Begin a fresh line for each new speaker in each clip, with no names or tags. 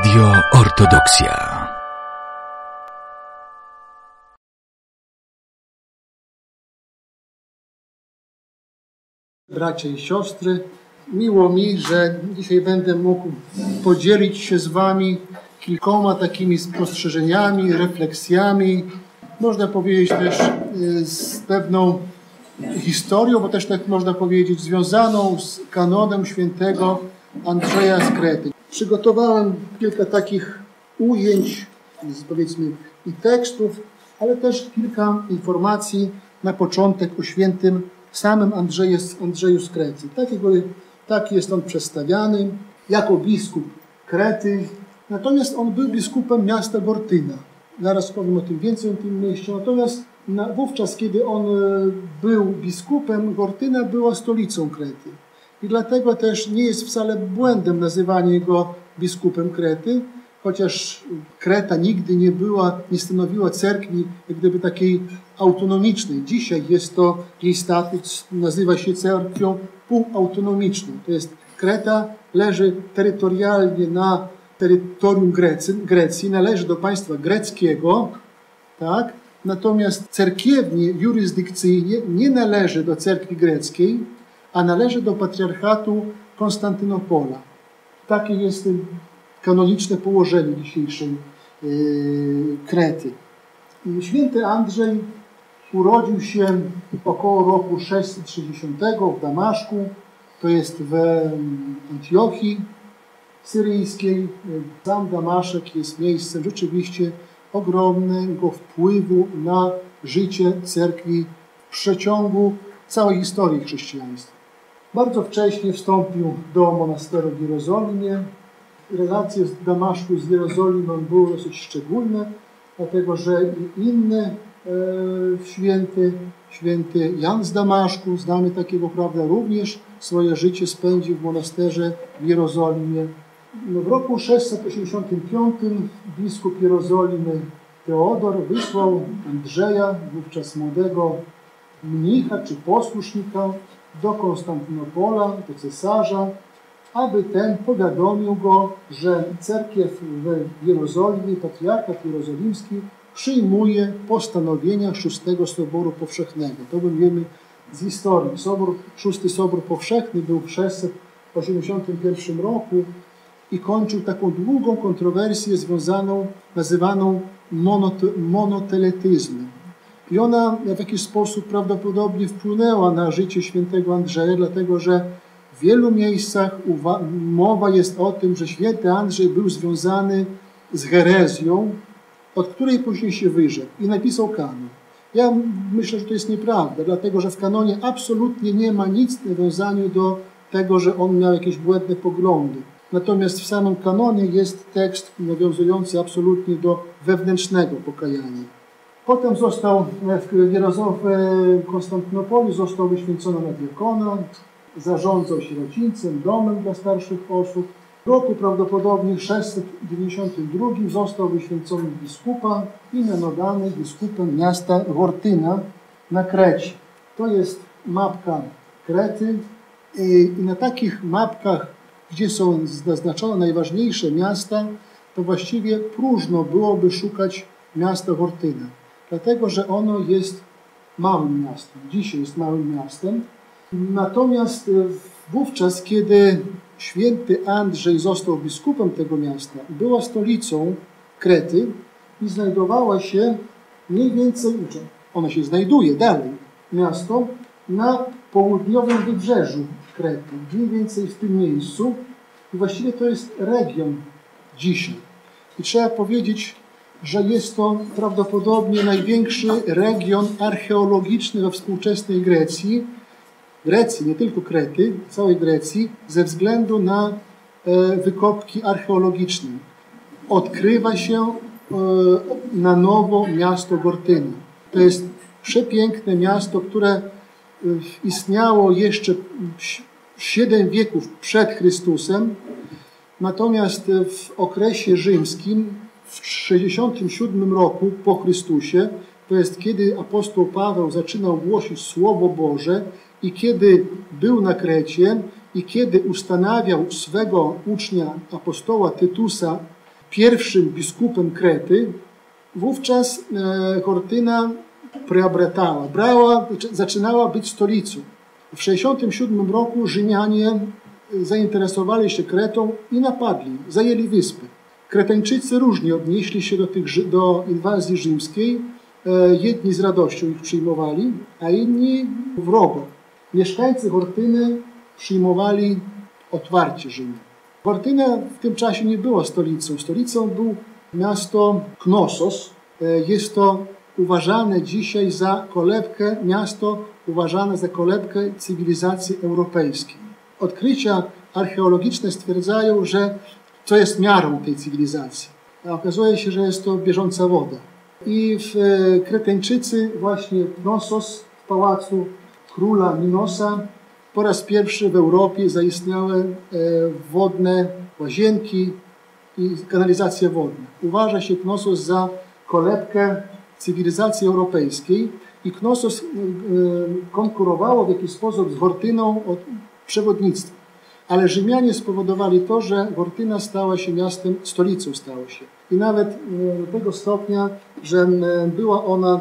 Radio Ortodoksja.
Bracia i siostry, miło mi, że dzisiaj będę mógł podzielić się z Wami kilkoma takimi spostrzeżeniami, refleksjami, można powiedzieć też y, z pewną historią, bo też tak można powiedzieć, związaną z kanonem świętego Andrzeja z Krety. Przygotowałem kilka takich ujęć, powiedzmy i tekstów, ale też kilka informacji na początek o świętym samym Andrzeju, Andrzeju z Krety. Takiego, tak jest on przedstawiany jako biskup Krety, natomiast on był biskupem miasta Gortyna. Zaraz powiem o tym więcej, o tym mieście. Natomiast na, wówczas, kiedy on e, był biskupem, Gortyna była stolicą Krety. I dlatego też nie jest wcale błędem nazywanie go biskupem Krety, chociaż Kreta nigdy nie była, nie stanowiła cerkwi jak gdyby takiej autonomicznej. Dzisiaj jest to jej status, nazywa się cerkwią półautonomiczną. To jest Kreta leży terytorialnie na terytorium Grecy, Grecji, należy do państwa greckiego, tak? natomiast cerkiewnie, jurysdykcyjnie nie należy do cerkwi greckiej, a należy do patriarchatu Konstantynopola. Takie jest kanoniczne położenie dzisiejszej yy, Krety. Święty Andrzej urodził się około roku 660 w Damaszku, to jest w Antiochii syryjskiej. Sam Damaszek jest miejscem rzeczywiście ogromnego wpływu na życie cerkwi w przeciągu całej historii chrześcijaństwa. Bardzo wcześnie wstąpił do monasteru w Jerozolimie. Relacje z Damaszku z Jerozolimą były dosyć szczególne, dlatego że inny e, święty, święty Jan z Damaszku, znamy takiego, prawda, również swoje życie spędził w monasterze w Jerozolimie. No, w roku 685 biskup Jerozolimy Teodor wysłał Andrzeja, wówczas młodego mnicha czy posłusznika, do Konstantynopola, do cesarza, aby ten powiadomił go, że cerkiew w Jerozolimie, patriarchat jerozolimski przyjmuje postanowienia szóstego Soboru Powszechnego. To my wiemy z historii. Sobor, szósty Sobór Powszechny był w 681 roku i kończył taką długą kontrowersję związaną, nazywaną monoteletyzmem. I ona w jakiś sposób prawdopodobnie wpłynęła na życie świętego Andrzeja, dlatego że w wielu miejscach mowa jest o tym, że święty Andrzej był związany z herezją, od której później się wyrzekł i napisał kanon. Ja myślę, że to jest nieprawda, dlatego że w kanonie absolutnie nie ma nic w nawiązaniu do tego, że on miał jakieś błędne poglądy. Natomiast w samym kanonie jest tekst nawiązujący absolutnie do wewnętrznego pokajania. Potem został w Jerozolimie, w Konstantynopolu, został wyświęcony na diakona, zarządzał sierocińcem, domem dla starszych osób. W roku prawdopodobnie 692 został wyświęcony biskupa i mianowany biskupem miasta Gortyna na Krecie. To jest mapka Krety i na takich mapkach, gdzie są zaznaczone najważniejsze miasta, to właściwie próżno byłoby szukać miasta Gortyna dlatego że ono jest małym miastem. Dzisiaj jest małym miastem. Natomiast e, wówczas, kiedy święty Andrzej został biskupem tego miasta, była stolicą Krety i znajdowała się mniej więcej, ona się znajduje dalej, miasto na południowym wybrzeżu Krety, mniej więcej w tym miejscu. I właściwie to jest region dzisiaj. I trzeba powiedzieć, że jest to prawdopodobnie największy region archeologiczny we współczesnej Grecji, Grecji, nie tylko Krety, całej Grecji, ze względu na e, wykopki archeologiczne. Odkrywa się e, na nowo miasto Gortyna. To jest przepiękne miasto, które e, istniało jeszcze siedem wieków przed Chrystusem, natomiast w okresie rzymskim w 67 roku po Chrystusie, to jest kiedy apostoł Paweł zaczynał głosić Słowo Boże i kiedy był na Krecie i kiedy ustanawiał swego ucznia apostoła Tytusa pierwszym biskupem Krety, wówczas Kortyna preobratała, brała, zaczynała być stolicą. W 67 roku Rzymianie zainteresowali się Kretą i napadli, zajęli wyspy. Kretańczycy różnie odnieśli się do, tych, do inwazji rzymskiej. E, jedni z radością ich przyjmowali, a inni wrogo. Mieszkańcy Hortyny przyjmowali otwarcie Rzym. Hortyna w tym czasie nie była stolicą. Stolicą był miasto Knossos. E, jest to uważane dzisiaj za kolebkę, miasto uważane za kolebkę cywilizacji europejskiej. Odkrycia archeologiczne stwierdzają, że co jest miarą tej cywilizacji. A okazuje się, że jest to bieżąca woda. I w e, Kreteńczycy właśnie Knossos w pałacu króla Minosa po raz pierwszy w Europie zaistniały e, wodne łazienki i kanalizacja wodna. Uważa się Knossos za kolebkę cywilizacji europejskiej i Knossos e, konkurowało w jakiś sposób z Hortyną o przewodnictwo. Ale Rzymianie spowodowali to, że Gortyna stała się miastem, stolicą stała się. I nawet e, do tego stopnia, że była ona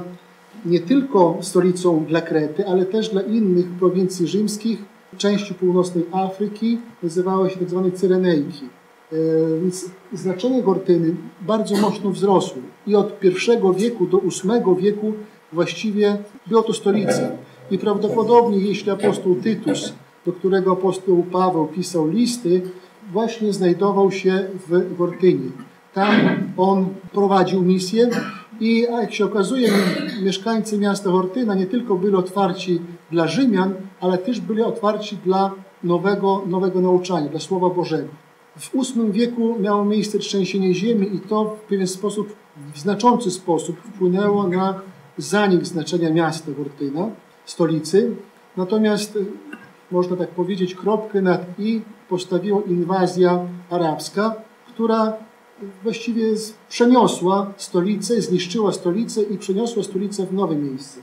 nie tylko stolicą dla Krety, ale też dla innych prowincji rzymskich, części północnej Afryki, nazywały się tzw. Tak Cyrenejki. E, więc znaczenie Gortyny bardzo mocno wzrosło i od I wieku do VIII wieku właściwie było to stolica. I prawdopodobnie, jeśli apostoł Tytus do którego apostoł Paweł pisał listy, właśnie znajdował się w Gortynie. Tam on prowadził misję i jak się okazuje, mieszkańcy miasta Gortyna nie tylko byli otwarci dla Rzymian, ale też byli otwarci dla nowego, nowego nauczania, dla Słowa Bożego. W VIII wieku miało miejsce trzęsienie ziemi i to w pewien sposób, w znaczący sposób wpłynęło na zanik znaczenia miasta Gortyna, stolicy. Natomiast można tak powiedzieć, kropkę nad i postawiła inwazja arabska, która właściwie przeniosła stolicę, zniszczyła stolicę i przeniosła stolicę w nowe miejsce.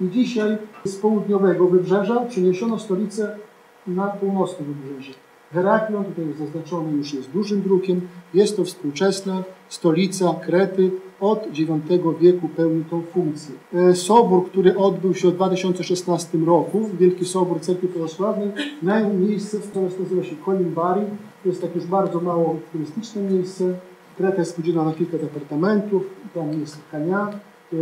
I dzisiaj z południowego wybrzeża przeniesiono stolicę na północne wybrzeże. Heraklion, tutaj zaznaczony już jest dużym drukiem, jest to współczesna stolica Krety, od IX wieku pełni tą funkcję. E, sobór, który odbył się w 2016 roku, Wielki Sobór Cerkwi Prawosławnej, miał miejsce, które nazywa się Kolimbari. To jest tak już bardzo mało turystyczne miejsce. Kreta jest podzielona na kilka departamentów. Tam jest Kania, e,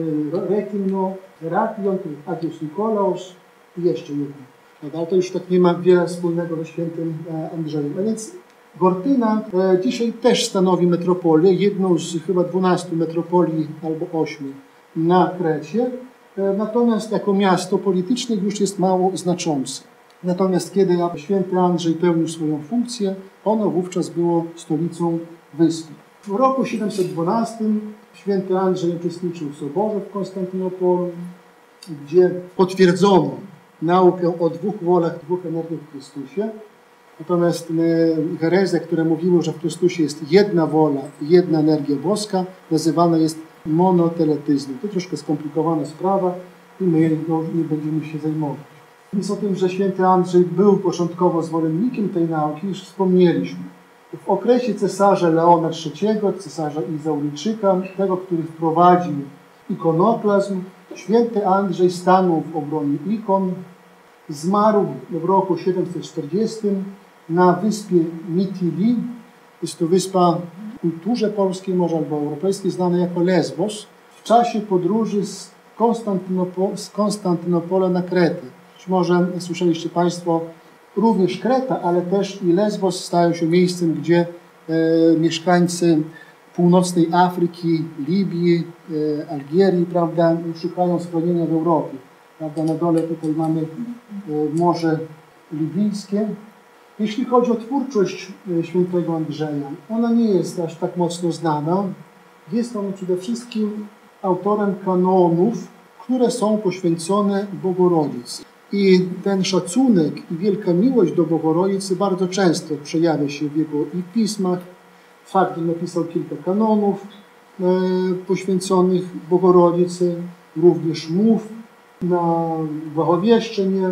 Rekimno, Heraklion, Agios Nikolaus i jeszcze jedno. Ale to już tak nie ma wiele wspólnego ze świętym e, Andrzejem. A więc Gortyna e, dzisiaj też stanowi metropolię, jedną z chyba 12 metropolii albo 8 na Krecie, e, natomiast jako miasto polityczne już jest mało znaczące. Natomiast kiedy święty Andrzej pełnił swoją funkcję, ono wówczas było stolicą wyspy. W roku 712 święty Andrzej uczestniczył w soborze w Konstantynopolu, gdzie potwierdzono naukę o dwóch wolach, dwóch energiach w Chrystusie. Natomiast herezja, które mówiły, że w Chrystusie jest jedna wola, jedna energia boska, nazywana jest monoteletyzmem. To troszkę skomplikowana sprawa i my nie będziemy się zajmować. Więc o tym, że święty Andrzej był początkowo zwolennikiem tej nauki, już wspomnieliśmy. W okresie cesarza Leona III, cesarza Izauliczyka, tego, który wprowadził ikonoklazm, święty Andrzej stanął w obronie ikon, zmarł w roku 740 na wyspie Mitili. Jest to wyspa w kulturze polskiej, może albo europejskiej, znana jako Lesbos, w czasie podróży z, Konstantynopo z Konstantynopola na Kretę. Być może słyszeliście Państwo, również Kreta, ale też i Lesbos stają się miejscem, gdzie e, mieszkańcy północnej Afryki, Libii, e, Algierii, prawda, szukają schronienia w Europie. Prawda, na dole tutaj mamy e, Morze Libijskie, jeśli chodzi o twórczość e, świętego Andrzeja, ona nie jest aż tak mocno znana. Jest on przede wszystkim autorem kanonów, które są poświęcone Bogorodicy. I ten szacunek i wielka miłość do Bogorodicy bardzo często przejawia się w jego i pismach. Fakt, napisał kilka kanonów e, poświęconych Bogorodicy, również mów na Błahowieszczenie,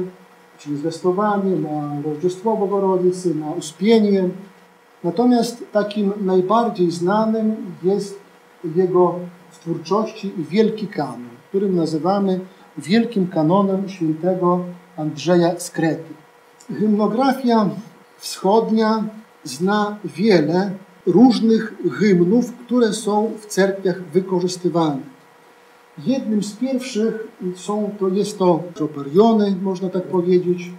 czyli zwiastowanie, na Rodzestwo Bogorodicy, na uspienie. Natomiast takim najbardziej znanym jest jego w twórczości Wielki Kanon, którym nazywamy Wielkim Kanonem świętego Andrzeja z Krety. Hymnografia wschodnia zna wiele różnych hymnów, które są w cerkwiach wykorzystywane. Jednym z pierwszych są to, jest to tropariony, można tak powiedzieć.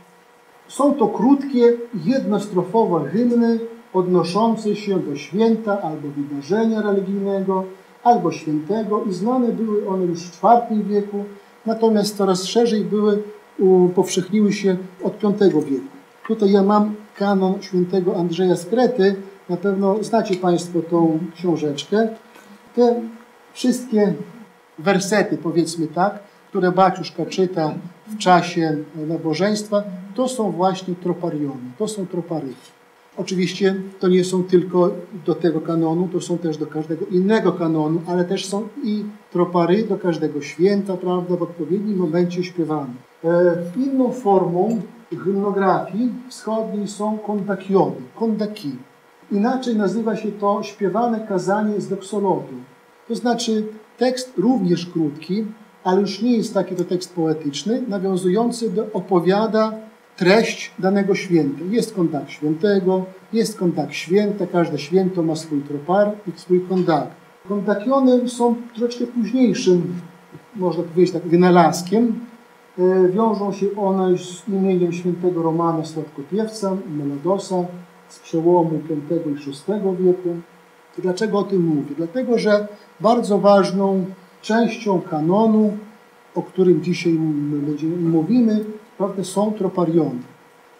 Są to krótkie, jednostrofowe hymny odnoszące się do święta albo wydarzenia religijnego, albo świętego i znane były one już w IV wieku, natomiast coraz szerzej były, upowszechniły się od V wieku. Tutaj ja mam kanon świętego Andrzeja z Krety, na pewno znacie Państwo tą książeczkę. Te wszystkie wersety, powiedzmy tak, które Baciuszka czyta w czasie nabożeństwa, to są właśnie tropariony, to są tropary. Oczywiście to nie są tylko do tego kanonu, to są też do każdego innego kanonu, ale też są i tropary do każdego święta, prawda, w odpowiednim momencie śpiewane. E, inną formą hymnografii wschodniej są kondakiony, kondaki. Inaczej nazywa się to śpiewane kazanie z doksologią. To znaczy tekst również krótki, ale już nie jest taki to tekst poetyczny, nawiązujący do opowiada treść danego święta. Jest kondak świętego, jest kondak święta, każde święto ma swój tropar i swój kondak. Kondakiony są troszeczkę późniejszym, można powiedzieć tak, wynalazkiem. E, wiążą się one z imieniem świętego Romana Słodkopiewca, Melodosa z przełomu V i VI wieku. Dlaczego o tym mówię? Dlatego, że bardzo ważną częścią kanonu, o którym dzisiaj mówimy, prawda, są tropariony.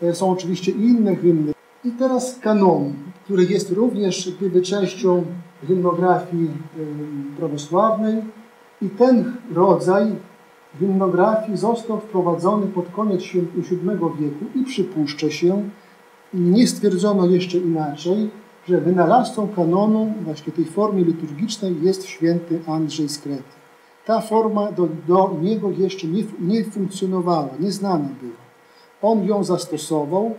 E, są oczywiście inne hymny. I teraz kanon, który jest również gdyby częścią hymnografii prawosławnej. I ten rodzaj hymnografii został wprowadzony pod koniec VII wieku i przypuszcza się, nie stwierdzono jeszcze inaczej, że wynalazcą kanonu, właśnie tej formy liturgicznej, jest święty Andrzej z Krety. Ta forma do, do niego jeszcze nie, nie funkcjonowała, nieznana była. On ją zastosował,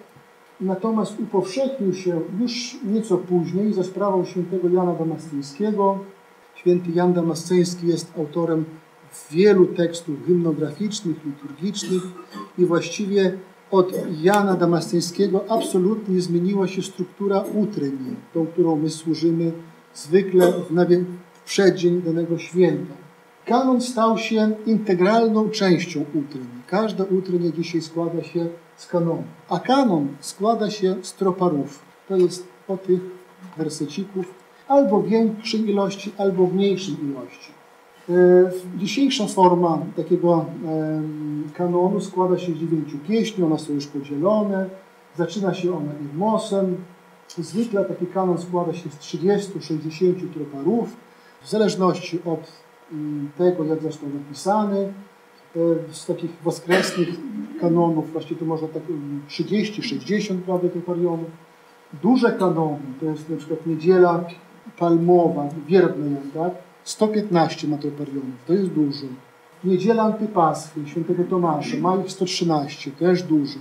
natomiast upowszechnił się już nieco później za sprawą świętego Jana Damasceńskiego. Święty Jan Damasceński jest autorem wielu tekstów hymnograficznych, liturgicznych i właściwie od Jana Damasceńskiego absolutnie zmieniła się struktura utryn, tą, którą my służymy zwykle w przeddzień danego święta. Kanon stał się integralną częścią utryn. Każda utrynia dzisiaj składa się z kanonu. A kanon składa się z troparów. To jest po tych wersecików albo w większej ilości, albo w mniejszej ilości. E, dzisiejsza forma takiego kanonu składa się z dziewięciu pieśni, one są już podzielone. Zaczyna się ona irmosem. Zwykle taki kanon składa się z 30-60 troparów, w zależności od mm, tego, jak został napisany. E, z takich woskresnych kanonów, właściwie to można tak 30-60 mm, prawie troparionów. Duże kanony, to jest na przykład niedziela palmowa, wierbna, tak? 115 matroparionów, to jest dużo. Niedziela Antypaschy świętego Tomasza ma ich 113, też dużo.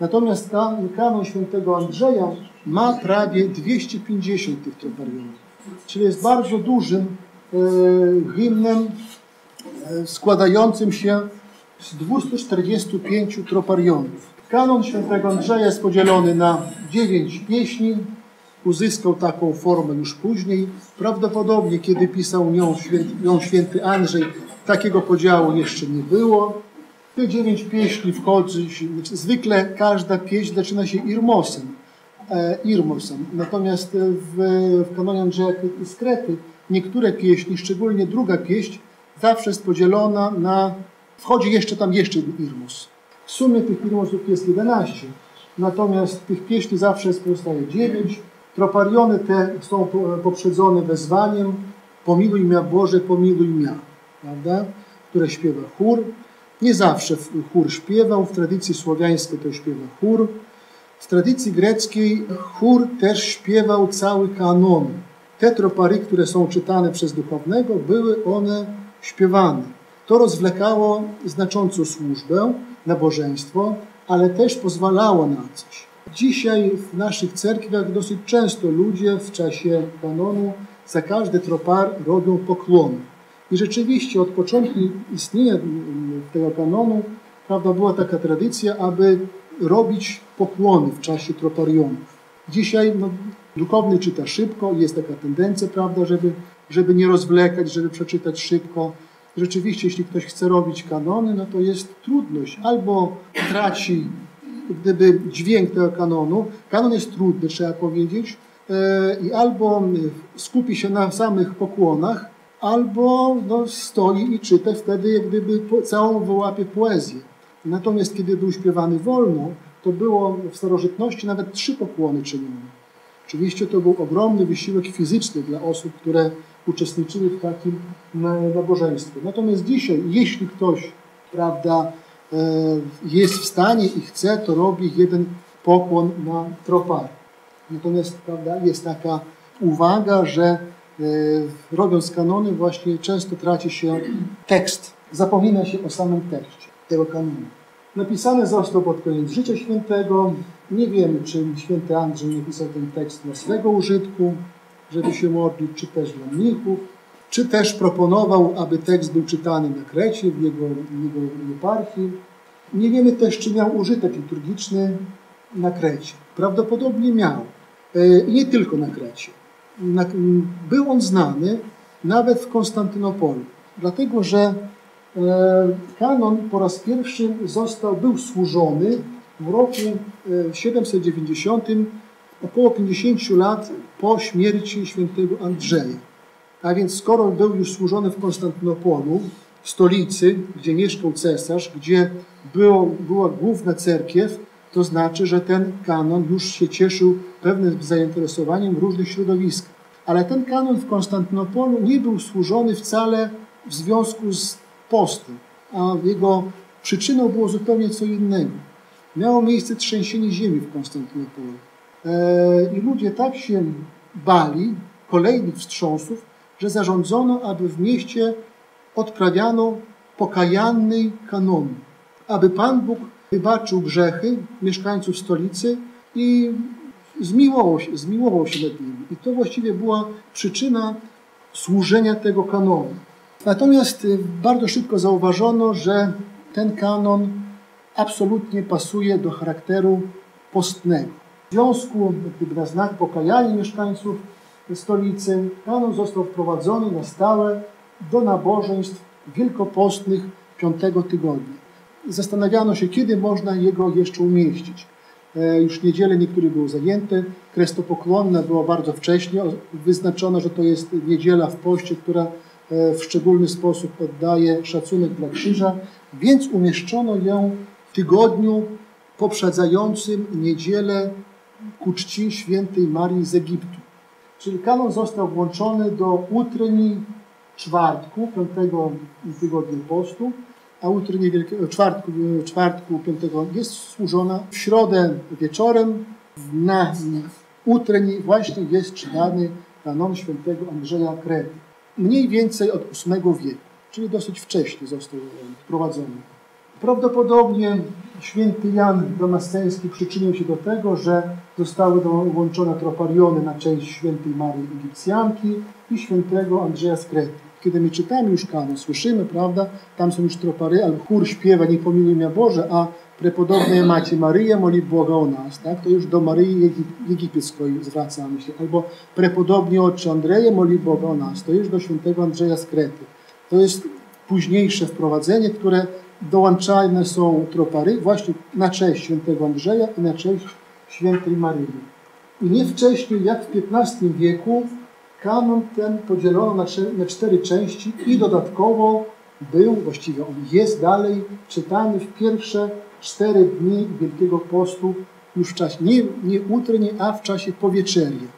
Natomiast kanon świętego Andrzeja ma prawie 250 tych troparionów. Czyli jest bardzo dużym e, hymnem e, składającym się z 245 troparionów. Kanon świętego Andrzeja jest podzielony na 9 pieśni, uzyskał taką formę już później. Prawdopodobnie, kiedy pisał nią święty, ją święty Andrzej, takiego podziału jeszcze nie było. Te dziewięć pieśni wchodzi, zwykle każda pieśń zaczyna się irmosem. E, irmosem. Natomiast w, w kanonie Andrzeja Krety niektóre pieśni, szczególnie druga pieśń, zawsze jest podzielona na, wchodzi jeszcze tam jeszcze irmos. W sumie tych irmosów jest 11, natomiast tych pieśni zawsze pozostaje 9, Tropariony te są poprzedzone wezwaniem pomiluj mnie Boże, pomiluj mnie, prawda? które śpiewa chór. Nie zawsze chór śpiewał, w tradycji słowiańskiej to śpiewa chór. W tradycji greckiej chór też śpiewał cały kanon. Te tropary, które są czytane przez duchownego, były one śpiewane. To rozwlekało znacząco służbę, nabożeństwo, ale też pozwalało na coś. Dzisiaj w naszych cerkwiach dosyć często ludzie w czasie kanonu za każdy tropar robią pokłony. I rzeczywiście od początku istnienia tego kanonu prawda, była taka tradycja, aby robić pokłony w czasie troparionów. Dzisiaj no, duchowny czyta szybko, jest taka tendencja, prawda, żeby, żeby nie rozwlekać, żeby przeczytać szybko. Rzeczywiście, jeśli ktoś chce robić kanony, no to jest trudność. Albo traci gdyby dźwięk tego kanonu. Kanon jest trudny, trzeba powiedzieć, e, i albo skupi się na samych pokłonach, albo no, stoi i czyta wtedy jak gdyby całą wyłapie poezję. Natomiast kiedy był śpiewany wolno, to było w starożytności nawet trzy pokłony czynione. Oczywiście to był ogromny wysiłek fizyczny dla osób, które uczestniczyły w takim nabożeństwie. Natomiast dzisiaj, jeśli ktoś, prawda, e, jest w stanie i chce, to robi jeden pokłon na tropar. Natomiast, prawda, jest taka uwaga, że e, robiąc kanony właśnie często traci się tekst, zapomina się o samym tekście tego kanonu. Napisany został pod koniec życia świętego. Nie wiemy, czy święty Andrzej napisał ten tekst na swego użytku, żeby się modlić, czy też dla mnichów, czy też proponował, aby tekst był czytany na Krecie, w jego, jego eparchii. Nie wiemy też, czy miał użytek liturgiczny na Krecie. Prawdopodobnie miał. E, nie tylko na Krecie. Był on znany nawet w Konstantynopolu, dlatego że E, kanon po raz pierwszy został, był służony w roku 790, e, około 50 lat po śmierci świętego Andrzeja. A więc skoro był już służony w Konstantynopolu, stolicy, gdzie mieszkał cesarz, gdzie było, była główna cerkiew, to znaczy, że ten kanon już się cieszył pewnym zainteresowaniem w różnych środowiskach. Ale ten kanon w Konstantynopolu nie był służony wcale w związku z postem, a jego przyczyną było zupełnie co innego. Miało miejsce trzęsienie ziemi w Konstantynopolu. E, I ludzie tak się bali kolejnych wstrząsów, że zarządzono, aby w mieście odprawiano pokajanny kanon, aby Pan Bóg wybaczył grzechy mieszkańców stolicy i zmiłował się, zmiłował się nad nimi. I to właściwie była przyczyna służenia tego kanonu. Natomiast y, bardzo szybko zauważono, że ten kanon absolutnie pasuje do charakteru postnego. W związku, gdyby na znak pokajania mieszkańców stolicy, kanon został wprowadzony na stałe do nabożeństw wielkopostnych piątego tygodnia. Zastanawiano się, kiedy można jego jeszcze umieścić. E, już niedzielę niektóre były zajęte. Krestopokłonna było bardzo wcześnie wyznaczono, że to jest niedziela w poście, która E, w szczególny sposób oddaje szacunek dla krzyża, więc umieszczono ją w tygodniu poprzedzającym niedzielę ku czci świętej Marii z Egiptu. Czyli kanon został włączony do utrni czwartku, piątego tygodnia postu, a utrni czwartku, czwartku piątego jest służona w środę wieczorem, na utrni właśnie jest czytany kanon świętego Andrzeja Krety mniej więcej od VIII wieku, czyli dosyć wcześnie został wprowadzony. Prawdopodobnie święty Jan Damasceński przyczynił się do tego, że zostały dołączone tropariony na cześć świętej Marii Egipcjanki i świętego Andrzeja z. Kiedy my czytamy już kanon, słyszymy, prawda, tam są już tropary, albo chór śpiewa Nie pomiluj mnie Boże, a prepodobne macie Maryję, moli Boga o nas, tak? To już do Maryi Egipeckiej zwracamy się. Albo prepodobnie Ojcze Andrzeja, moli Boga o nas. To już do świętego Andrzeja z Krety. To jest późniejsze wprowadzenie, które dołączane są tropary właśnie na cześć świętego Andrzeja i na cześć świętej Maryi. I nie wcześniej, jak w XV wieku, kanon ten podzielono na, cztery części i dodatkowo był, właściwie on jest dalej czytany w pierwsze cztery dni Wielkiego Postu już w czasie, nie, nie utrnie, a w czasie powieczeria.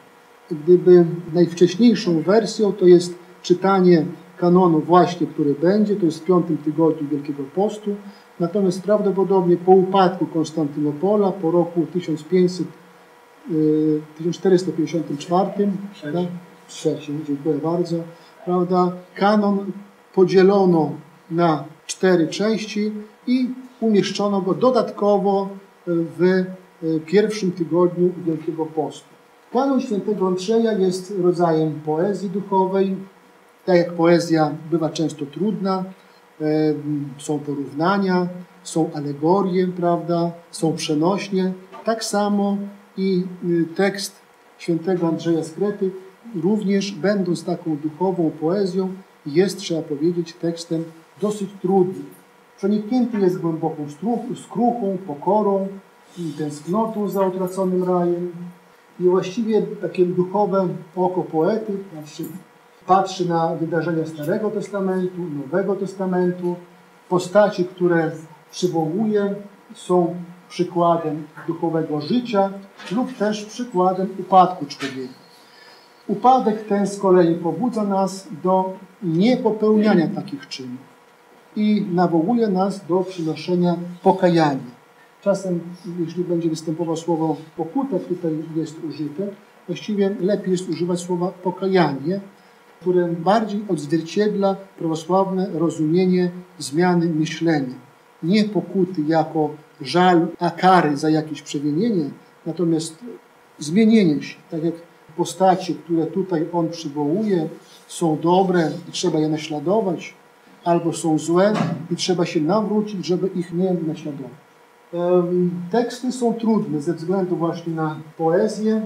Gdyby najwcześniejszą wersją to jest czytanie kanonu właśnie, który będzie, to jest w piątym tygodniu Wielkiego Postu, natomiast prawdopodobnie po upadku Konstantynopola, po roku 1500, 1454, tak? trzecim, dziękuję bardzo, prawda, kanon podzielono na cztery części i umieszczono go dodatkowo w e, pierwszym tygodniu Wielkiego Postu. Kanon świętego Andrzeja jest rodzajem poezji duchowej. Tak jak poezja bywa często trudna, są porównania, są alegorie, prawda, są przenośnie. Tak samo i y, tekst świętego Andrzeja z Krety również będąc taką duchową poezją jest, trzeba powiedzieć, tekstem dosyć trudnym. Przeniknięty jest głęboką skruchą, pokorą tęsknotą za utraconym rajem. I właściwie takie duchowe oko poety znaczy patrzy na wydarzenia Starego Testamentu, Nowego Testamentu, postaci, które przywołuje, są przykładem duchowego życia lub też przykładem upadku człowieka. Upadek ten z kolei pobudza nas do niepopełniania takich czynów i nawołuje nas do przynoszenia pokajania. Czasem, jeśli będzie występowało słowo pokuta, tutaj jest użyte, właściwie lepiej jest używać słowa pokajanie, które bardziej odzwierciedla prawosławne rozumienie zmiany myślenia. Nie pokuty jako żal, a kary za jakieś przewinienie, natomiast zmienienie się, tak jak postacie, które tutaj on przywołuje, są dobre i trzeba je naśladować, albo są złe i trzeba się nawrócić, żeby ich nie naśladować. Teksty są trudne ze względu właśnie na poezję,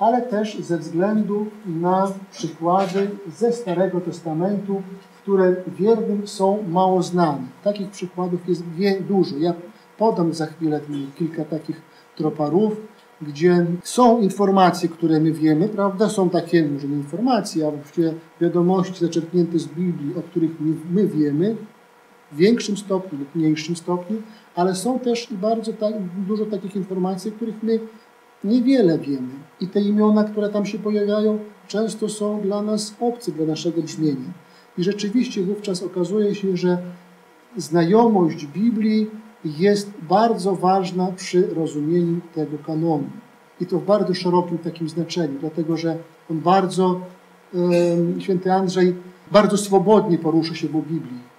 ale też ze względu na przykłady ze Starego Testamentu, które wiernym są mało znane. Takich przykładów jest dużo. Ja podam za chwilę kilka takich troparów, gdzie są informacje, które my wiemy, prawda? Są takie, może nie informacje, a właściwie wiadomości zaczerpnięte z Biblii, o których my, my wiemy, w większym stopniu lub mniejszym stopniu, ale są też i bardzo ta, dużo takich informacji, których my niewiele wiemy. I te imiona, które tam się pojawiają, często są dla nas obce, dla naszego brzmienia. I rzeczywiście wówczas okazuje się, że znajomość Biblii jest bardzo ważna przy rozumieniu tego kanonu. I to w bardzo szerokim takim znaczeniu, dlatego że on bardzo, święty Andrzej, bardzo swobodnie porusza się po Biblii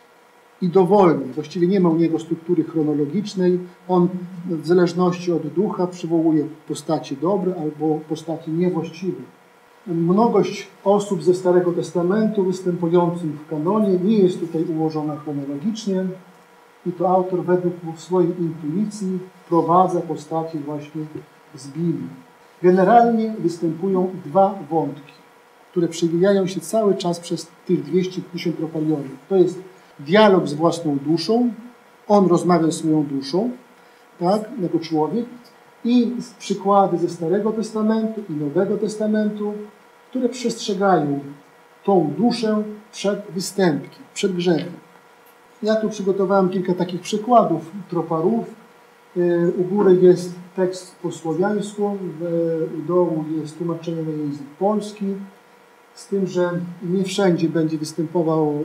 i dowolnie. Właściwie nie ma u niego struktury chronologicznej. On w zależności od ducha przywołuje postacie dobre albo postaci niewłaściwe. Mnogość osób ze Starego Testamentu występujących w kanonie nie jest tutaj ułożona chronologicznie i to autor według swojej intuicji prowadza postacie właśnie z Biblii. Generalnie występują dwa wątki, które przewijają się cały czas przez tych 250 propalionów. To jest dialog z własną duszą, on rozmawia z swoją duszą, tak, jako człowiek, i przykłady ze Starego Testamentu i Nowego Testamentu, które przestrzegają tą duszę przed występkiem, przed grzechem. Ja tu przygotowałem kilka takich przykładów troparów. E, u góry jest tekst po słowiańsku, u dołu jest tłumaczenie na język polski, z tym, że nie wszędzie będzie występował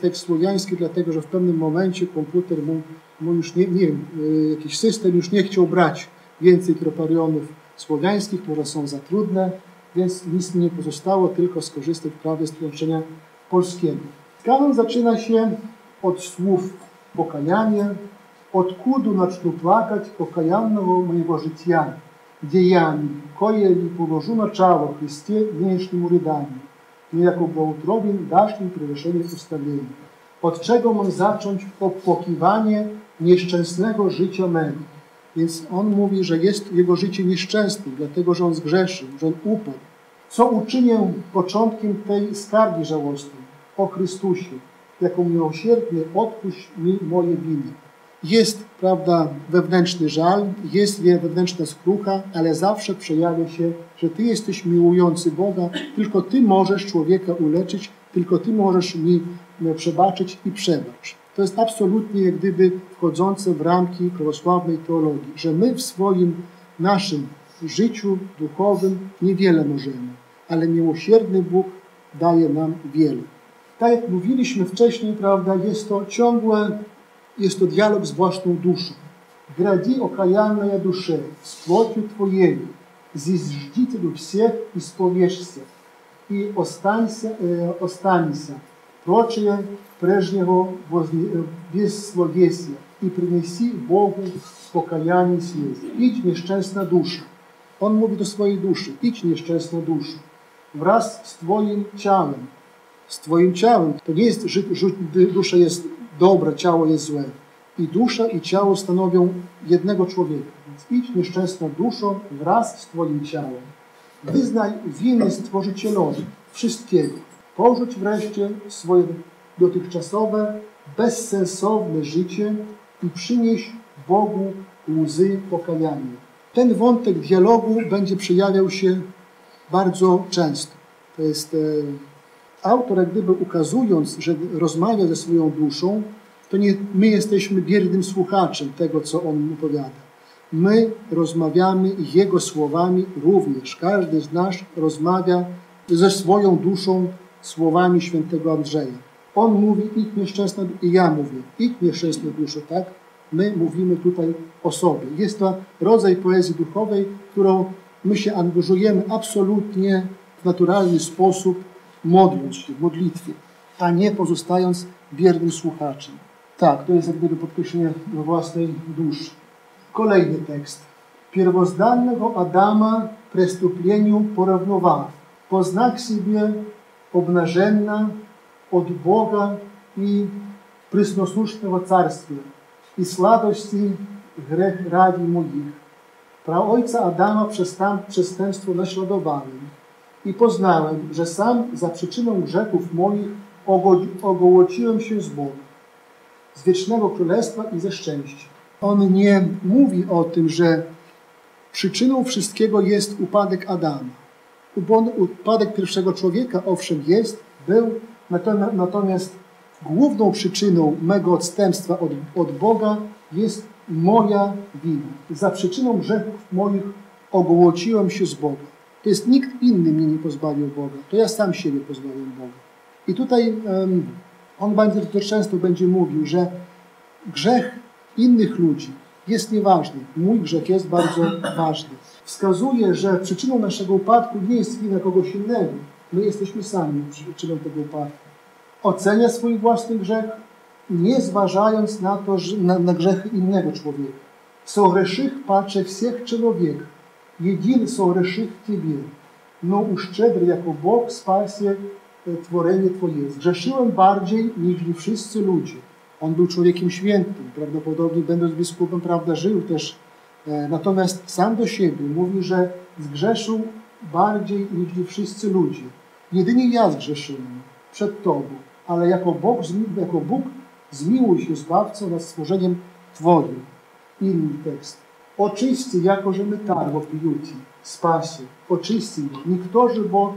tekst słowiański, dlatego że w pewnym momencie komputer mu, mu już nie, nie y, jakiś system już nie chciał brać więcej troparionów słowiańskich, może są za trudne, więc nic nie pozostało, tylko skorzystać wprawdzie z tłumaczenia polskiego. Kanon zaczyna się od słów pokajanie, odkudu nacznu płakać, pokajannego mojego życia деяний, кое ли положу начало Христе внешнему рыданию, но jako błogotrovin dasz mi przewyższenie ustawienia. Od czego mam zacząć opłakiwanie nieszczęsnego życia mego? Więc on mówi, że jest jego życie nieszczęsne, dlatego że on zgrzeszył, że on upadł. Co uczynię początkiem tej skargi żałosnej? O Chrystusie, jako miłosierny odpuść mi moje winy. Jest, prawda, wewnętrzny żal, jest wewnętrzna skrucha, ale zawsze przejawia się, że Ty jesteś miłujący Boga, tylko Ty możesz człowieka uleczyć, tylko Ty możesz mi e, przebaczyć i przebacz. To jest absolutnie jak gdyby wchodzące w ramki prawosławnej teologii, że my w swoim, naszym życiu duchowym niewiele możemy, ale miłosierny Bóg daje nam wiele tak jak mówiliśmy wcześniej, prawda, jest to ciągłe, jest to dialog z własną duszą. Гради, окаянная душе, с плотью Твоею, здесь ждителю всех исповешься, и останься, э, останься, прочее прежнего бессловесия, i принеси Bogu pokajanie zjeść. Idź nieszczęsna dusza. On mówi do swojej duszy, idź nieszczęsna dusza, wraz z Twoim ciałem. Z Twoim ciałem. To nie jest, że dusza jest dobra, ciało jest złe. I dusza i ciało stanowią jednego człowieka. Więc idź nieszczęsna duszą wraz z Twoim ciałem. Wyznaj winy Stworzycielowi wszystkiego. Porzuć wreszcie swoje dotychczasowe, bezsensowne życie i przynieś Bogu łzy pokajania. Ten wątek dialogu będzie przejawiał się bardzo często. To jest e, autor, jak gdyby ukazując, że rozmawia ze swoją duszą, to nie my jesteśmy biernym słuchaczem tego, co on opowiada. My rozmawiamy Jego słowami również. Każdy z nas rozmawia ze swoją duszą słowami świętego Andrzeja. On mówi, idź nieszczęsna, i ja mówię, idź nieszczęsna duszo, tak? My mówimy tutaj o sobie. Jest to rodzaj poezji duchowej, którą my się angażujemy absolutnie w naturalny sposób, modląc się w modlitwie, a nie pozostając biernym słuchaczem. Tak, to jest jak gdyby podkreślenie własnej duszy. Kolejny tekst. Pierwozdannego Adama преступлeniu порівнував, познак себе обнаженна od Boga i приснослушного царствия, i sładości grzech radzi moich. Pra ojca Adama przez tam przestępstwo naśladowałem i poznałem, że sam za przyczyną grzechów moich ogołociłem się z Boga, z wiecznego królestwa i ze szczęścia. On nie mówi o tym, że przyczyną wszystkiego jest upadek Adama. Upadek pierwszego człowieka, owszem, jest, był, natomiast główną przyczyną mego odstępstwa od, od Boga jest moja wina. Za przyczyną grzechów moich ogołociłem się z Boga. To jest nikt inny mnie nie pozbawił Boga. To ja sam siebie pozbawiłem Boga. I tutaj um, on bardzo często będzie mówił, że grzech innych ludzi jest nieważny. Mój grzech jest bardzo ważny. Wskazuje, że przyczyną naszego upadku nie jest wina kogoś innego. My jesteśmy sami przyczyną tego upadku ocenia swój własny grzech, nie zważając na to, że, na, na grzechy innego człowieka. Согреших паче всех человек, един согреших Тебе, но ущедry jako Bóg spasie tworzenie Twoje. Zgrzeszyłem bardziej niż wszyscy ludzie. On był człowiekiem świętym, prawdopodobnie będąc biskupem, prawda, żył też. Natomiast sam do siebie mówi, że zgrzeszył bardziej niż wszyscy ludzie. Jedynie ja zgrzeszyłem przed Tobą ale jako Bóg, jako Bóg zmiłuj się Zbawco nad stworzeniem Twoim. Inny tekst. Очисти, якоже метар вопиюті, спасі, очисти їх. Ніхто же бо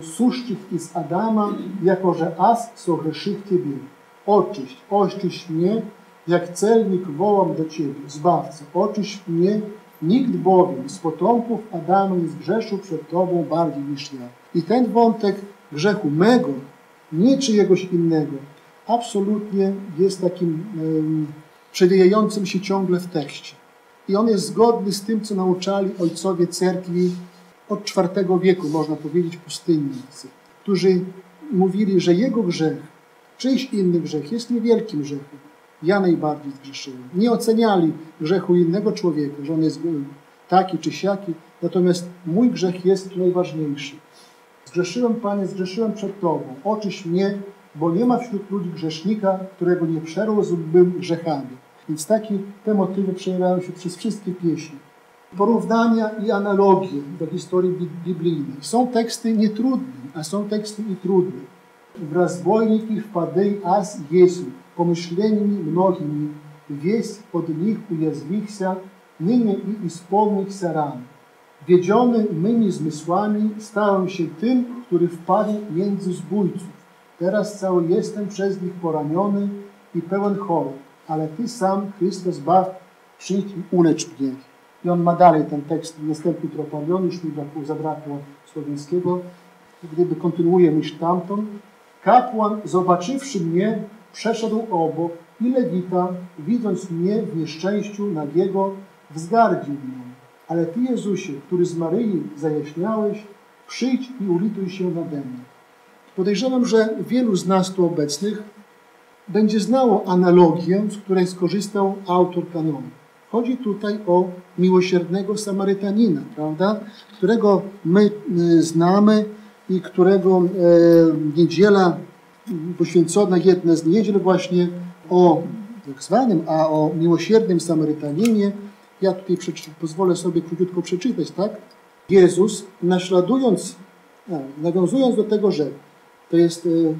сущих із Адама, якоже аз согреших Тебе. Очисть, очисть mnie, jak celnik wołam do Ciebie, Zbawco, oczyś mnie, nikt bowiem z potomków Adama nie zgrzeszył przed Tobą bardziej niż ja. I ten wątek grzechu mego nie czyjegoś innego. Absolutnie jest takim um, przewijającym się ciągle w tekście. I on jest zgodny z tym, co nauczali ojcowie cerkwi od IV wieku, można powiedzieć, pustynnicy, którzy mówili, że jego grzech, czyjś inny grzech jest niewielkim grzechem. Ja najbardziej zgrzeszyłem. Nie oceniali grzechu innego człowieka, że on jest taki czy siaki, natomiast mój grzech jest najważniejszy. Zgrzeszyłem, Panie, zgrzeszyłem przed Tobą. Oczyś mnie, bo nie ma wśród ludzi grzesznika, którego nie przerósłbym grzechami. Więc takie te motywy przejawiają się przez wszystkie pieśni. Porównania i analogie do historii biblijnej. Są teksty nietrudne, a są teksty i trudne. W разбойники впады аз Jesu, pomyśleniami mnogimi, wieś od nich ujarzwихся, nynie i исполнихся rany. Wiedziony mymi zmysłami stałem się tym, który wpadł między zbójców. Teraz cały jestem przez nich poraniony i pełen chorób, ale Ty sam, Chrystus, baw, przyjdź i ulecz mnie. I on ma dalej ten tekst, następny tropamion, już mi zabrakło słowiańskiego. Gdyby kontynuuje myśl tamtą. Kapłan, zobaczywszy mnie, przeszedł obok i Lewita, widząc mnie w nieszczęściu nagiego, wzgardził mnie. Ale Ty, Jezusie, który z Maryi zajaśniałeś, przyjdź i ulituj się nade mną. Podejrzewam, że wielu z nas tu obecnych będzie znało analogię, z której skorzystał autor kanonu. Chodzi tutaj o miłosiernego Samarytanina, prawda? którego my y, znamy i którego e, niedziela poświęcona, jedna z niedziel właśnie o tak zwanym, a o miłosiernym Samarytaninie, ja tutaj pozwolę sobie króciutko przeczytać, tak? Jezus, naśladując, nawiązując do tego, że to jest e, e,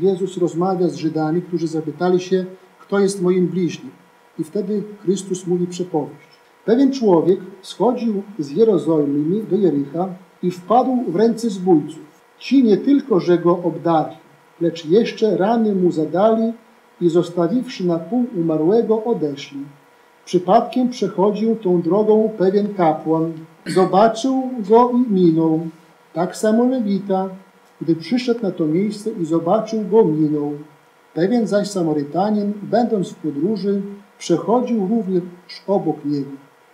Jezus rozmawia z Żydami, którzy zapytali się, kto jest moim bliźnim. I wtedy Chrystus mówi przepowiedź. Pewien człowiek schodził z Jerozolimy do Jericha i wpadł w ręce zbójców. Ci nie tylko, że go obdarli, lecz jeszcze rany mu zadali i zostawiwszy na pół umarłego odeszli. Przypadkiem przechodził tą drogą pewien kapłan. Zobaczył go i minął. Tak samo Lewita, gdy przyszedł na to miejsce i zobaczył go, minął. Pewien zaś Samarytanin, będąc w podróży, przechodził również obok niego.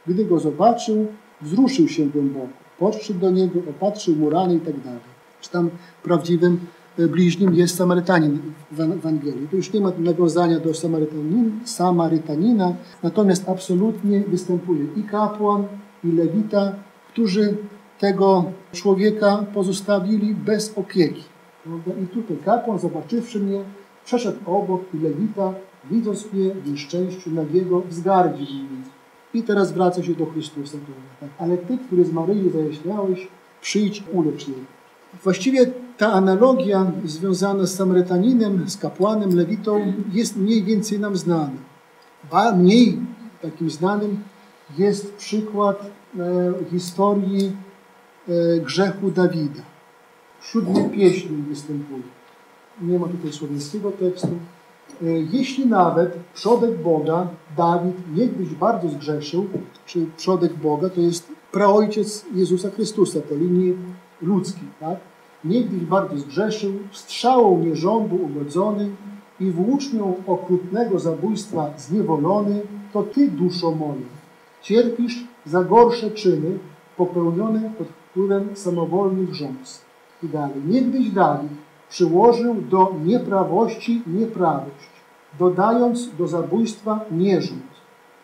Gdy go zobaczył, wzruszył się głęboko. Podszedł do niego, opatrzył mu rany i tak dalej. Czy tam prawdziwym e, bliźnim jest Samarytanin w Ewangelii. Tu już nie ma nawiązania do Samarytanin, Samarytanina, natomiast absolutnie występuje i kapłan, i lewita, którzy tego człowieka pozostawili bez opieki. I tutaj kapłan, zobaczywszy mnie, przeszedł obok i lewita, widząc mnie w nieszczęściu nagiego, wzgardził mnie. I teraz wraca się do Chrystusa. Ale Ty, który z Maryi zajaśniałeś, przyjdź, ulecz jej. Właściwie ta analogia związana z Samarytaninem, z kapłanem, lewitą jest mniej więcej nam znana. A mniej takim znanym jest przykład e, historii grzechu Dawida. W siódmej pieśni występuje. Nie ma tutaj słowiańskiego tekstu. E, jeśli nawet przodek Boga, Dawid, niegdyś bardzo zgrzeszył, czy przodek Boga, to jest praojciec Jezusa Chrystusa po linii ludzkiej, tak? Niegdyś bardzo zgrzeszył, strzałą nierządu ugodzony i włócznią okrutnego zabójstwa zniewolony, to Ty, duszo moja, cierpisz za gorsze czyny popełnione pod wpływem samowolnych rządz. I dalej. Niegdyś Dawid przyłożył do nieprawości nieprawość, dodając do zabójstwa nierząd,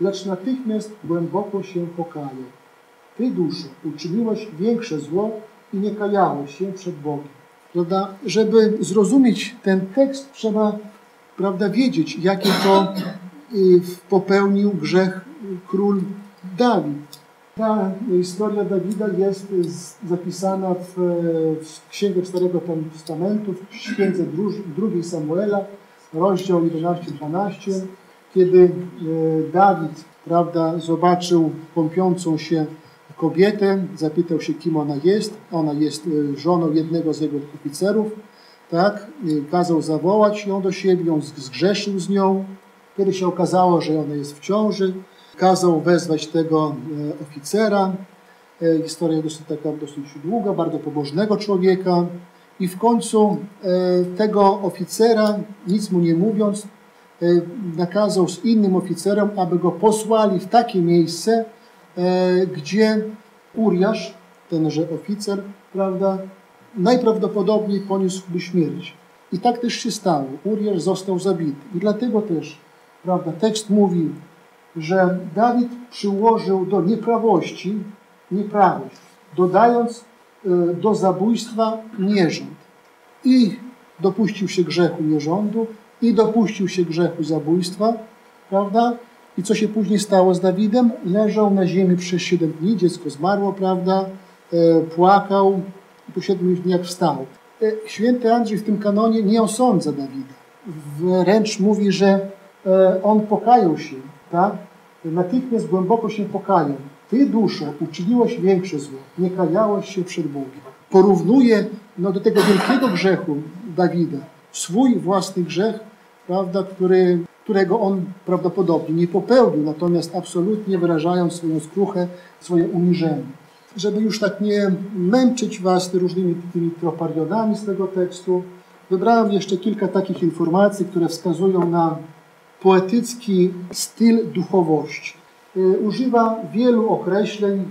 lecz natychmiast głęboko się pokajał. Ty, duszo, uczyniłaś większe zło i nie kajałeś się przed Bogiem. Prawda? Żeby zrozumieć ten tekst, trzeba prawda, wiedzieć, jaki to y, popełnił grzech król Dawid. Ta historia Dawida jest zapisana w, w Księdze Starego Testamentu, w Księdze drugiej Samuela, rozdział 11-12, kiedy e, Dawid prawda, zobaczył kąpiącą się kobietę, zapytał się, kim ona jest. Ona jest e, żoną jednego z jego oficerów. Tak? E, kazał zawołać ją do siebie, on zgrzeszył z nią. Kiedy się okazało, że ona jest w ciąży, kazał wezwać tego oficera. Historia dosyć taka dosyć długa, bardzo pobożnego człowieka. I w końcu tego oficera, nic mu nie mówiąc, E, nakazał z innym oficerem, aby go posłali w takie miejsce, e, gdzie Uriasz, tenże oficer, prawda, najprawdopodobniej poniósłby śmierć. I tak też się stało. Uriasz został zabity. I dlatego też, prawda, tekst mówi, że Dawid przyłożył do nieprawości nieprawość, dodając e, do zabójstwa nierząd. I dopuścił się grzechu nierządu, i dopuścił się grzechu zabójstwa, prawda? I co się później stało z Dawidem? Leżał na ziemi przez siedem dni, dziecko zmarło, prawda? E, płakał i po siedmiu dniach wstał. E, święty Andrzej w tym kanonie nie osądza Dawida. Wręcz mówi, że on pokajał się, tak? Natychmiast głęboko się pokajał. Ty, duszo, uczyniłeś większe zło, nie kajałeś się przed Bogiem. Porównuje no, do tego wielkiego grzechu Dawida swój własny grzech prawda, który, którego on prawdopodobnie nie popełnił, natomiast absolutnie wyrażając swoją skruchę, swoje uniżenie. Żeby już tak nie męczyć Was różnymi tymi troparionami z tego tekstu, wybrałem jeszcze kilka takich informacji, które wskazują na poetycki styl duchowości. Y, używa wielu określeń,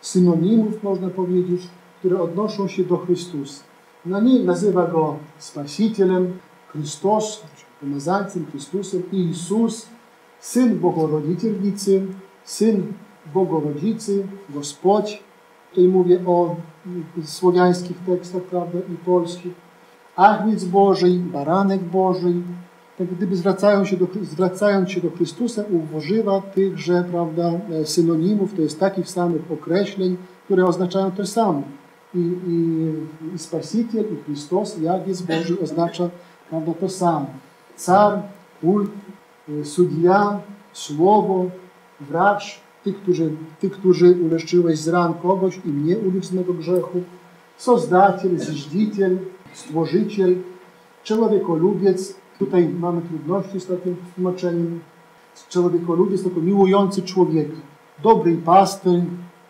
synonimów można powiedzieć, które odnoszą się do Chrystusa. Nim nazywa go Spasicielem, Chrystus, pomazańcem, Chrystusem, Iisus, Syn Bogorodzicielnicy, Syn Bogorodzicy, Gospodź. Tutaj mówię o słowiańskich tekstach, prawda, i polskich. Agniec Boży, Baranek Boży Tak gdyby zwracają się do, zwracając się do Chrystusa, używa tychże, prawda, synonimów, to jest takich samych określeń, które oznaczają to samo. I, i, i Spasiciel, i Chrystus, i Agniec Boży oznacza, prawda, to samo. Car, kult, суддя, słowo, wracz, ty, którzy, ty, którzy uleszczyłeś z ran kogoś i mnie ulicz z mego grzechu, Sozdatel, Zżdiciel, Stworzyciel, człowiekolubiec, tutaj mamy trudności z takim tłumaczeniem, człowiekolubiec to miłujący człowieka, dobry pasterz,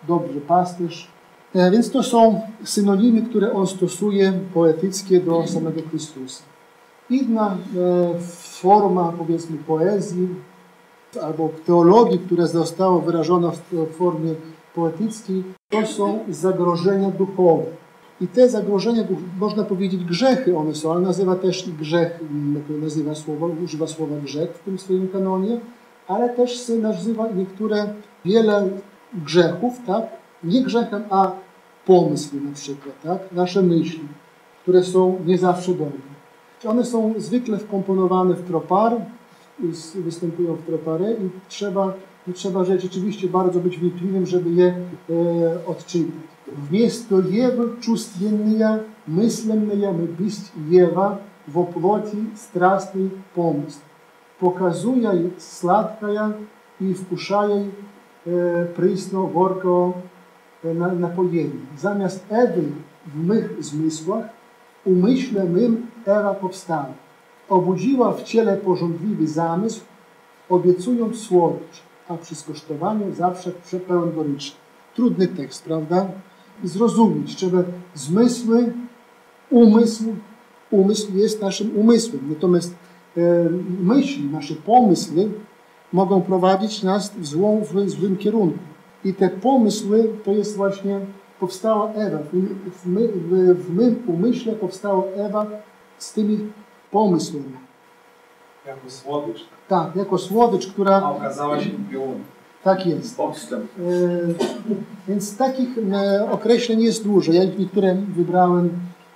dobry pasterz, e, więc to są synonimy, które on stosuje poetyckie do samego Chrystusa. Inna e, forma, powiedzmy, poezji albo teologii, która została wyrażona w formie poetyckiej, to są zagrożenia duchowe. I te zagrożenia, można powiedzieć grzechy one są, ale nazywa też grzech, nazywa słowo, używa słowa grzech w tym swoim kanonie, ale też nazywa niektóre, wiele grzechów, tak? Nie grzechem, a pomysły na przykład, tak? Nasze myśli, które są nie zawsze dobre. One są zwykle wkomponowane w tropar, występują w troparę i trzeba, trzeba rzeczywiście bardzo być wnikliwym, żeby je e, odczytać Вместо Евы чувственная, мысленная мы быть Ева во плоти страстный помысл, показуя сладкое и вкушая e, prysno, gorko e, napojenie. Zamiast Ewy w mych zmysłach, umyśle mym Ewa powstała. Obudziła w ciele porządliwy zamysł, obiecując słodycz, a przy skosztowaniu zawsze przepełen goryczy. Trudny tekst, prawda? Zrozumieć trzeba zmysły, umysł, umysł jest naszym umysłem. Natomiast e, myśli, nasze pomysły mogą prowadzić nas w, złą, w złym kierunku. I te pomysły to jest właśnie powstała Ewa. W, w, w, w mym umyśle powstała Ewa z tymi pomysłami.
Jako słodycz.
Tak, jako słodycz, która...
A okazała się piołunem.
Tak jest.
Podstęp.
E, więc takich e, określeń jest dużo. Ja niektóre wybrałem.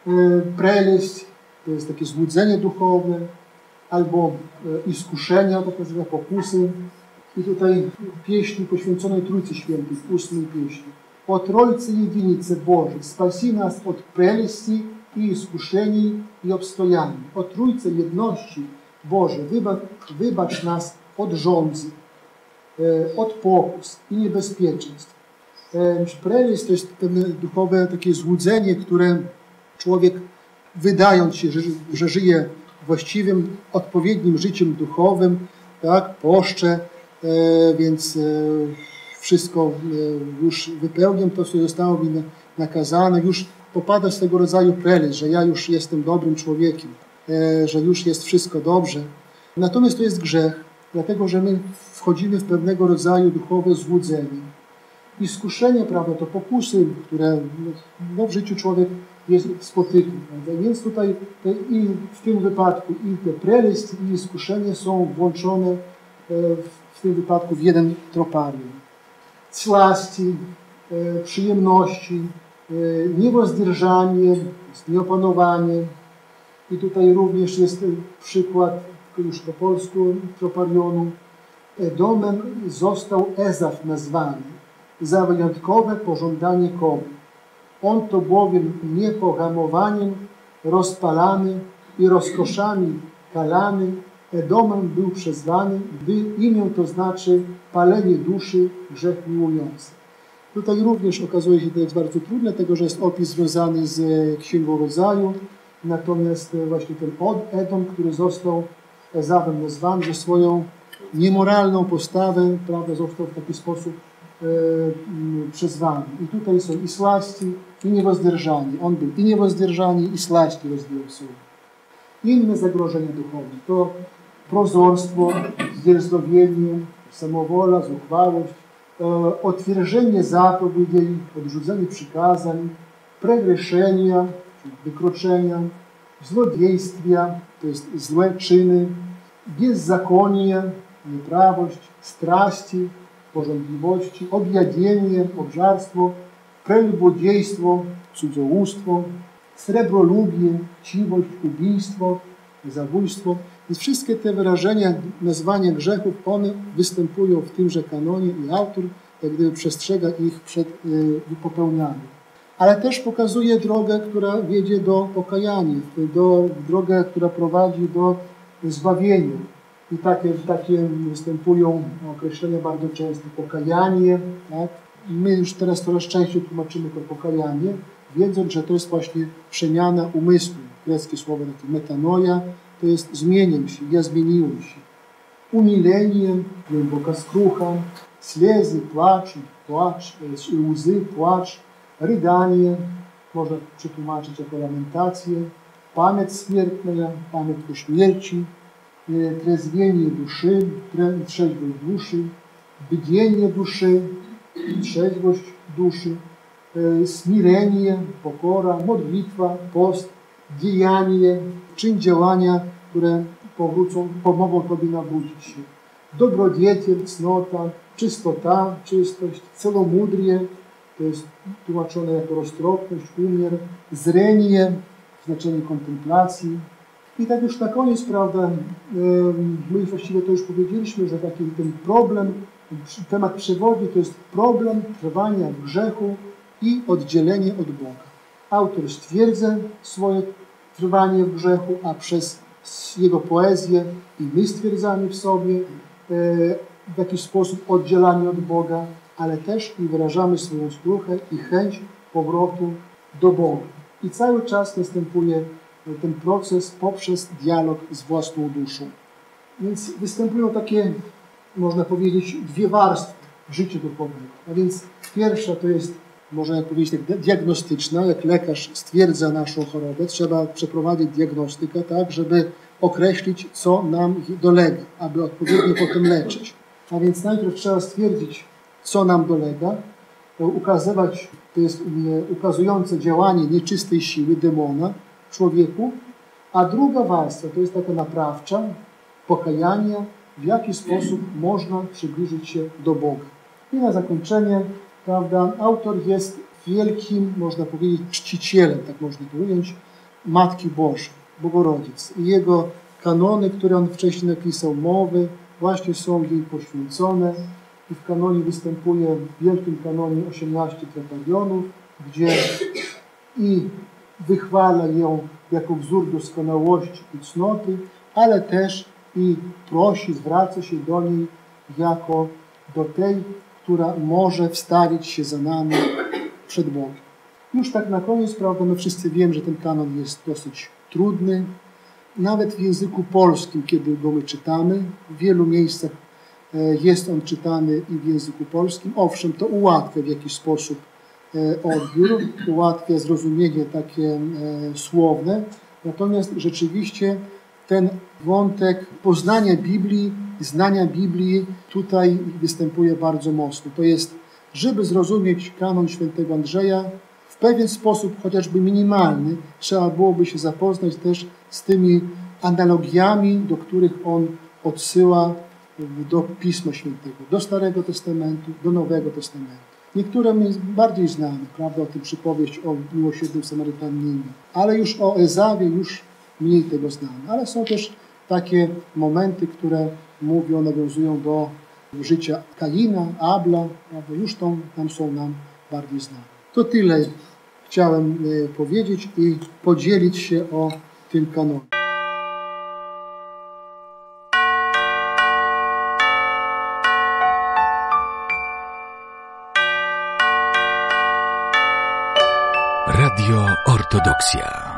E, preleść, to jest takie złudzenie duchowe, albo iskuszenia, to nazywa pokusy. I tutaj pieśni poświęconej Trójcy Świętej, w ósmej pieśni. O Trójcy Jedynicy Bożej, spasi nas od preleści i iskuszeni i obstojani. O Trójce Jedności Boże, wybacz, wybacz nas od rządzy, e, od pokus i niebezpieczeństw. Prelist to jest pewne duchowe takie złudzenie, które człowiek wydając się, że, że żyje właściwym, odpowiednim życiem duchowym, tak, poszcze, e, więc e, wszystko już wypełniam, to co zostało mi nakazane, już popada z tego rodzaju prelist, że ja już jestem dobrym człowiekiem, e, że już jest wszystko dobrze. Natomiast to jest grzech, dlatego że my wchodzimy w pewnego rodzaju duchowe złudzenie. I skuszenie, prawda, to pokusy, które no, w życiu człowiek jest, spotyka. Więc tutaj te, i w tym wypadku i te prelist, i skuszenie są włączone e, w tym wypadku w jeden troparium. Slasti, e, przyjemności, E, niewozdrżanie, nieopanowanie. I tutaj również jest przykład, już po polsku, troparionu. Domem został Ezaf nazwany za wyjątkowe pożądanie kobiet. On to bowiem niepohamowaniem rozpalany i rozkoszami kalany Edomem był przezwany, gdy imię to znaczy palenie duszy grzech miłujący. Tutaj również okazuje się, że to jest bardzo trudne, tego, że jest opis związany z Księgą Rodzaju, natomiast właśnie ten Edom, który został Ezawem nazwany za swoją niemoralną postawę, prawda, został w taki sposób e, przezwany. I tutaj są i slaści, i niewozdержani. On był i niewozdержani, i slaści rozwijał sobie. Inne zagrożenia duchowe to prozorstwo, dzierżlowienie, samowola, zuchwałość, отвержение заповедей, odrzucenie przykazań, przegrzeszenia, wykroczenia, złodziejstwa, to jest złe czyny, bezzakonnie, nieprawość, straści, porządliwości, objawienie, obżarstwo, prelubodejstwo, cudzołóstwo, srebrolubie, chciwość, ubójstwo, zabójstwo. Więc wszystkie te wyrażenia, nazwania grzechów, one występują w tymże kanonie i autor jak gdyby przestrzega ich przed y, popełnianiem ale też pokazuje drogę, która wiedzie do pokajania, do, drogę, która prowadzi do zbawienia. I takie, takie występują określenia bardzo często pokajanie. Tak? My już teraz coraz częściej tłumaczymy to pokajanie, wiedząc, że to jest właśnie przemiana umysłu. Greckie słowo takie metanoja, to jest zmieniam się, ja zmieniłem się. Umilenie, głęboka skrucha, slezy, płacz, płacz, e, łzy, płacz, rydanie, można przetłumaczyć jako lamentację, pamięć śmiertna, pamięć o śmierci, trezwienie duszy, trzeźwość duszy, bdienie duszy, trzeźwość duszy, smirenie, pokora, modlitwa, post, dziejanie, czyn działania, które powrócą, pomogą Tobie nawrócić się. Dobrodzieciel, cnota, czystota, czystość, celomudrie, to jest tłumaczone jako roztropność, umiar, zrenie, znaczenie kontemplacji. I tak już na koniec, prawda, my właściwie to już powiedzieliśmy, że taki ten problem, temat przewodni to jest problem trwania w grzechu i oddzielenie od Boga. Autor stwierdza swoje trwanie w grzechu, a przez jego poezję i my stwierdzamy w sobie e, w jakiś sposób oddzielani od Boga, ale też i wyrażamy swoją skruchę i chęć powrotu do Boga. I cały czas następuje ten proces poprzez dialog z własną duszą. Więc występują takie, można powiedzieć, dwie warstwy życia duchowego. A więc pierwsza to jest, można powiedzieć, tak diagnostyczna. Jak lekarz stwierdza naszą chorobę, trzeba przeprowadzić diagnostykę, tak, żeby określić, co nam dolega, aby odpowiednio potem leczyć. A więc najpierw trzeba stwierdzić, co nam dolega, ukazywać, to jest ukazujące działanie nieczystej siły demona w człowieku, a druga warstwa to jest taka naprawcza, pokajania, w jaki sposób można przybliżyć się do Boga. I na zakończenie, prawda, autor jest wielkim, można powiedzieć, czcicielem, tak można to ująć, Matki Bożej, Bogorodzic. I jego kanony, które on wcześniej napisał, mowy, właśnie są jej poświęcone i w kanonie występuje, w wielkim kanonie 18 tratadionów, gdzie i wychwala ją jako wzór doskonałości i cnoty, ale też i prosi, zwraca się do niej jako do tej, która może wstawić się za nami przed Bogiem. Już tak na koniec, prawda, my wszyscy wiemy, że ten kanon jest dosyć trudny, nawet w języku polskim, kiedy go my czytamy, w wielu miejscach jest on czytany i w języku polskim. Owszem, to ułatwia w jakiś sposób e, odbiór, ułatwia zrozumienie takie e, słowne, natomiast rzeczywiście ten wątek poznania Biblii, znania Biblii tutaj występuje bardzo mocno. To jest, żeby zrozumieć kanon świętego Andrzeja, w pewien sposób, chociażby minimalny, trzeba byłoby się zapoznać też z tymi analogiami, do których on odsyła do Pisma Świętego, do Starego Testamentu, do Nowego Testamentu. Niektóre jest bardziej znane, prawda, o tym przypowieść o miłosiernym Samarytaninie, ale już o Ezawie już mniej tego znamy. Ale są też takie momenty, które mówią, nawiązują do życia Kaina, Abla, prawda, już tam, tam są nam bardziej znane. To tyle chciałem e, powiedzieć i podzielić się o tym kanonie.
Ortodoksja.